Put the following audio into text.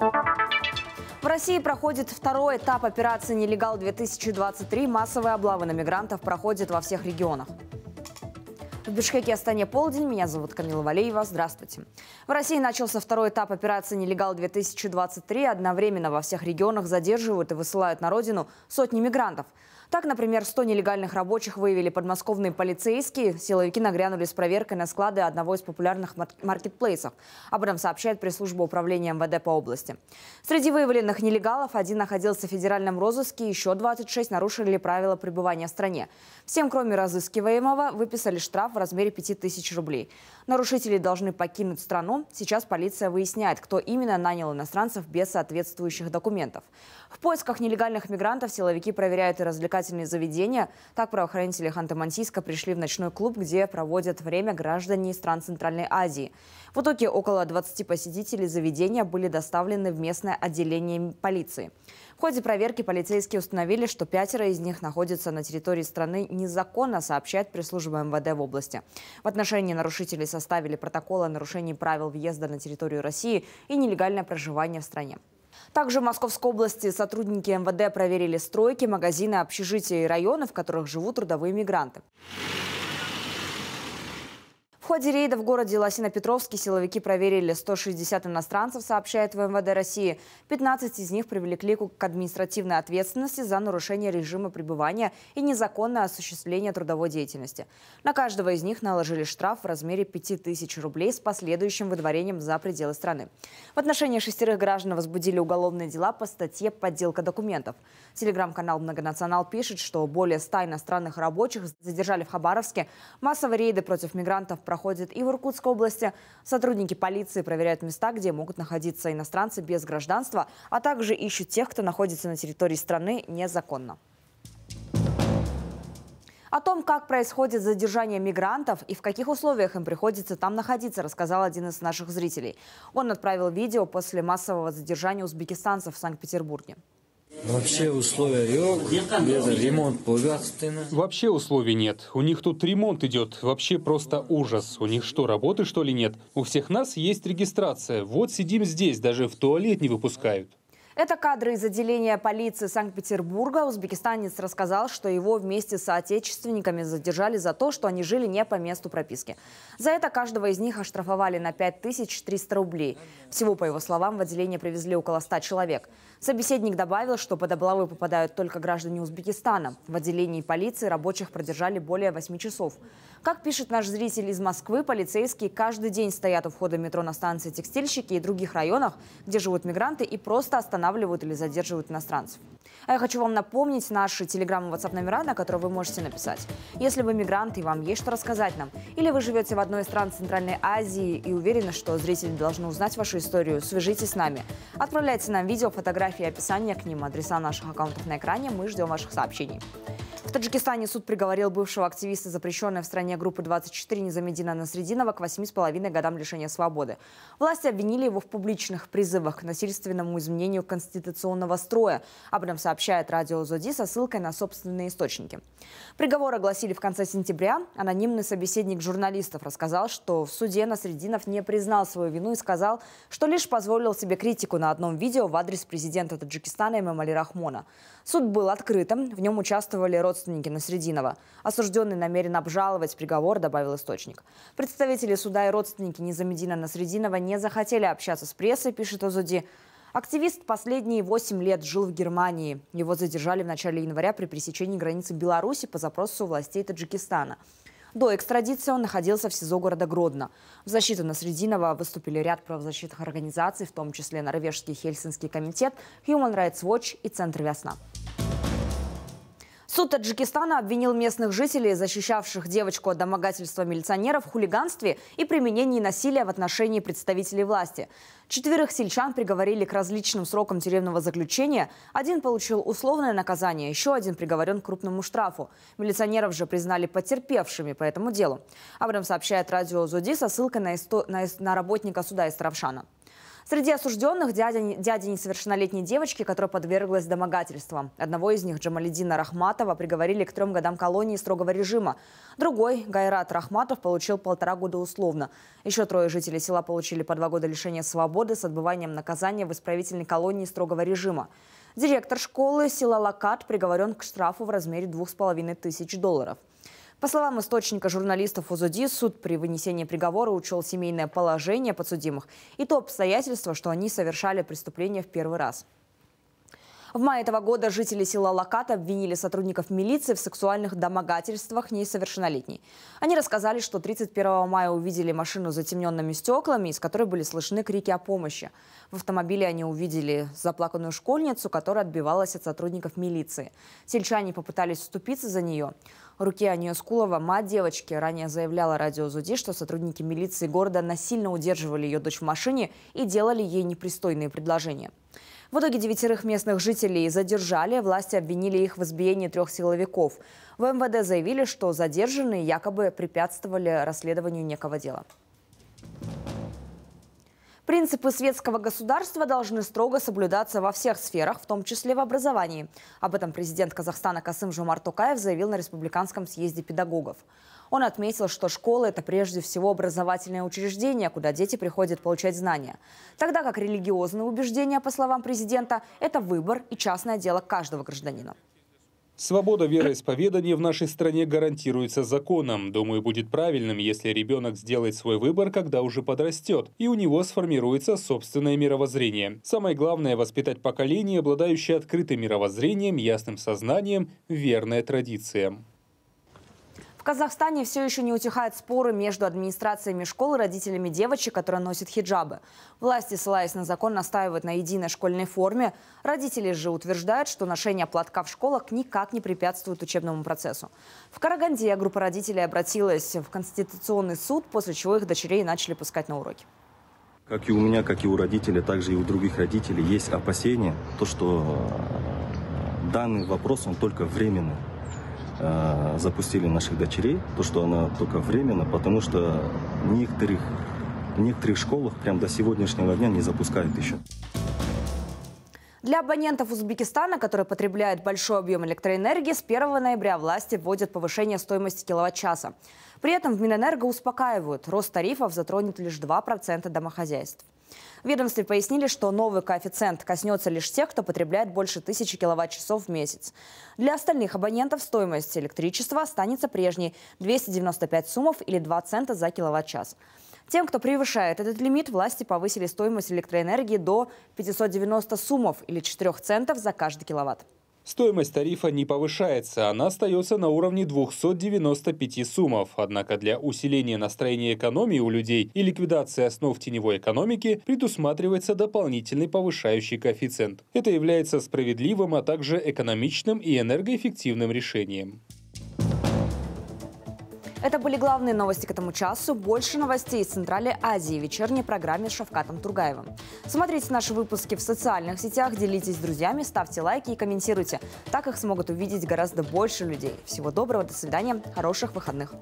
В России проходит второй этап операции «Нелегал-2023». Массовые облавы на мигрантов проходят во всех регионах. В Бишкеке, Астане, полдень. Меня зовут Камила Валеева. Здравствуйте. В России начался второй этап операции «Нелегал-2023». Одновременно во всех регионах задерживают и высылают на родину сотни мигрантов – так, например, 100 нелегальных рабочих выявили подмосковные полицейские. Силовики нагрянули с проверкой на склады одного из популярных маркетплейсов. Об этом сообщает пресс-служба управления МВД по области. Среди выявленных нелегалов один находился в федеральном розыске, еще 26 нарушили правила пребывания в стране. Всем, кроме разыскиваемого, выписали штраф в размере 5000 рублей. Нарушители должны покинуть страну. Сейчас полиция выясняет, кто именно нанял иностранцев без соответствующих документов. В поисках нелегальных мигрантов силовики проверяют и развлекательные заведения. Так правоохранители Ханты-Мансийска пришли в ночной клуб, где проводят время граждане стран Центральной Азии. В итоге около 20 посетителей заведения были доставлены в местное отделение полиции. В ходе проверки полицейские установили, что пятеро из них находятся на территории страны незаконно, сообщает пресс-служба МВД в области. В отношении нарушителей составили протокол о нарушении правил въезда на территорию России и нелегальное проживание в стране. Также в Московской области сотрудники МВД проверили стройки, магазины, общежития и районы, в которых живут трудовые мигранты ходе рейда в городе Лосино-Петровске силовики проверили 160 иностранцев, сообщает в МВД России. 15 из них привлекли к административной ответственности за нарушение режима пребывания и незаконное осуществление трудовой деятельности. На каждого из них наложили штраф в размере 5000 рублей с последующим выдворением за пределы страны. В отношении шестерых граждан возбудили уголовные дела по статье «Подделка документов». Телеграм-канал «Многонационал» пишет, что более 100 иностранных рабочих задержали в Хабаровске. Массовые рейды против мигрантов проходят проходит и в Иркутской области. Сотрудники полиции проверяют места, где могут находиться иностранцы без гражданства, а также ищут тех, кто находится на территории страны незаконно. О том, как происходит задержание мигрантов и в каких условиях им приходится там находиться, рассказал один из наших зрителей. Он отправил видео после массового задержания узбекистанцев в Санкт-Петербурге. Вообще условия yok, ремонт богатственный. Вообще условий нет. У них тут ремонт идет. Вообще просто ужас. У них что, работы что ли нет? У всех нас есть регистрация. Вот сидим здесь, даже в туалет не выпускают. Это кадры из отделения полиции Санкт-Петербурга. Узбекистанец рассказал, что его вместе с соотечественниками задержали за то, что они жили не по месту прописки. За это каждого из них оштрафовали на 5300 рублей. Всего, по его словам, в отделение привезли около 100 человек. Собеседник добавил, что под облавы попадают только граждане Узбекистана. В отделении полиции рабочих продержали более 8 часов. Как пишет наш зритель из Москвы, полицейские каждый день стоят у входа метро на станции Текстильщики и других районах, где живут мигранты, и просто останавливают или задерживают иностранцев. А я хочу вам напомнить наши телеграм и WhatsApp номера, на которые вы можете написать. Если вы мигрант и вам есть что рассказать нам, или вы живете в одной из стран Центральной Азии и уверены, что зрители должны узнать вашу историю, свяжитесь с нами. Отправляйте нам видео, фотографии и описание к ним, адреса наших аккаунтов на экране. Мы ждем ваших сообщений. В Таджикистане суд приговорил бывшего активиста, запрещенной в стране группы 24 Низамедина Насрединова к 8,5 годам лишения свободы. Власти обвинили его в публичных призывах к насильственному изменению конституционного строя. Об этом сообщает радио «Зоди» со ссылкой на собственные источники. Приговор огласили в конце сентября. Анонимный собеседник журналистов рассказал, что в суде Насрединов не признал свою вину и сказал, что лишь позволил себе критику на одном видео в адрес президента Таджикистана Эмамали Рахмона. Суд был открытым, в нем участвовали родственники Насрединова. Осужденный намерен обжаловать приговор, добавил источник. Представители суда и родственники Низамедина Насрединова не захотели общаться с прессой, пишет Озуди. Активист последние 8 лет жил в Германии. Его задержали в начале января при пересечении границы Беларуси по запросу властей Таджикистана. До экстрадиции он находился в СИЗО города Гродно. В защиту Насрединова выступили ряд правозащитных организаций, в том числе Норвежский Хельсинский комитет, Human Rights Watch и Центр «Весна». Суд Таджикистана обвинил местных жителей, защищавших девочку от домогательства милиционеров, в хулиганстве и применении насилия в отношении представителей власти. Четверых сельчан приговорили к различным срокам тюремного заключения. Один получил условное наказание, еще один приговорен к крупному штрафу. Милиционеров же признали потерпевшими по этому делу. Об этом сообщает радио «Зуди» со ссылкой на, исто... на... работника суда из Равшана. Среди осужденных дядя, дядя несовершеннолетней девочки, которая подверглась домогательствам. Одного из них, Джамаледина Рахматова, приговорили к трем годам колонии строгого режима. Другой, Гайрат Рахматов, получил полтора года условно. Еще трое жителей села получили по два года лишения свободы с отбыванием наказания в исправительной колонии строгого режима. Директор школы села Лакат приговорен к штрафу в размере двух с половиной тысяч долларов. По словам источника журналистов УЗУДИ, суд при вынесении приговора учел семейное положение подсудимых и то обстоятельство, что они совершали преступление в первый раз. В мае этого года жители села Лакат обвинили сотрудников милиции в сексуальных домогательствах несовершеннолетней. Они рассказали, что 31 мая увидели машину с затемненными стеклами, из которой были слышны крики о помощи. В автомобиле они увидели заплаканную школьницу, которая отбивалась от сотрудников милиции. Сельчане попытались вступиться за нее. Рукия Ниоскулова, мать девочки, ранее заявляла радио Зуди, что сотрудники милиции города насильно удерживали ее дочь в машине и делали ей непристойные предложения. В итоге девятерых местных жителей задержали, власти обвинили их в избиении трех силовиков. В МВД заявили, что задержанные якобы препятствовали расследованию некого дела. Принципы светского государства должны строго соблюдаться во всех сферах, в том числе в образовании. Об этом президент Казахстана Касым Жомарт Токаев заявил на Республиканском съезде педагогов. Он отметил, что школа – это прежде всего образовательное учреждение, куда дети приходят получать знания. Тогда как религиозные убеждения, по словам президента, это выбор и частное дело каждого гражданина. Свобода вероисповедания в нашей стране гарантируется законом. Думаю, будет правильным, если ребенок сделает свой выбор, когда уже подрастет, и у него сформируется собственное мировоззрение. Самое главное – воспитать поколение, обладающее открытым мировоззрением, ясным сознанием, верное традициям. В Казахстане все еще не утихают споры между администрациями школ и родителями девочек, которые носят хиджабы. Власти, ссылаясь на закон, настаивают на единой школьной форме. Родители же утверждают, что ношение платка в школах никак не препятствует учебному процессу. В Караганде группа родителей обратилась в Конституционный суд, после чего их дочерей начали пускать на уроки. Как и у меня, как и у родителей, также и у других родителей есть опасения, то, что данный вопрос, он только временный. Э, запустили наших дочерей, то, что она только временно, потому что некоторых, в некоторых школах прям до сегодняшнего дня не запускают еще. Для абонентов Узбекистана, которые потребляют большой объем электроэнергии, с 1 ноября власти вводят повышение стоимости киловатт-часа. При этом в Минэнерго успокаивают, рост тарифов затронет лишь 2% домохозяйств. Ведомстве пояснили, что новый коэффициент коснется лишь тех, кто потребляет больше тысячи киловатт-часов в месяц. Для остальных абонентов стоимость электричества останется прежней – 295 суммов или 2 цента за киловатт-час. Тем, кто превышает этот лимит, власти повысили стоимость электроэнергии до 590 суммов или 4 центов за каждый киловатт. Стоимость тарифа не повышается, она остается на уровне 295 суммов. Однако для усиления настроения экономии у людей и ликвидации основ теневой экономики предусматривается дополнительный повышающий коэффициент. Это является справедливым, а также экономичным и энергоэффективным решением. Это были главные новости к этому часу. Больше новостей из Центральной Азии в вечерней программе с Шавкатом Тургаевым. Смотрите наши выпуски в социальных сетях, делитесь с друзьями, ставьте лайки и комментируйте. Так их смогут увидеть гораздо больше людей. Всего доброго, до свидания, хороших выходных.